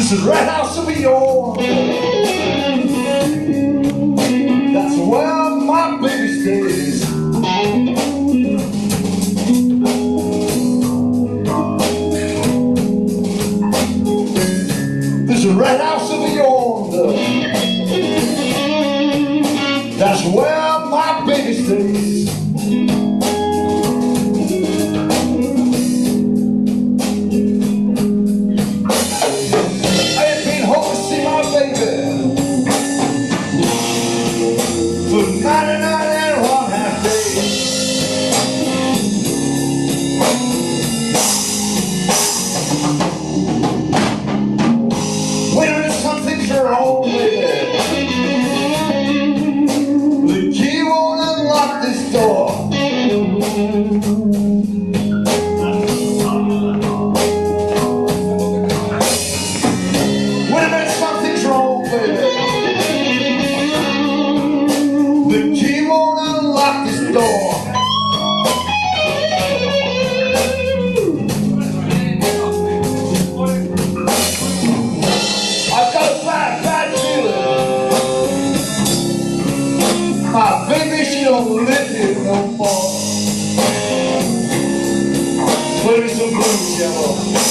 This is Red House of Eeyore. That's where my baby stays. This is Red House of Eeyore. That's where my baby stays. green, yellow, blues.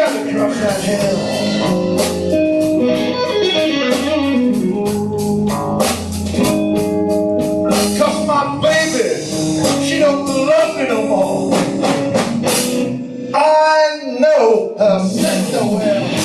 together across that hill. Cause my baby, she don't love me no more. I know her sister well.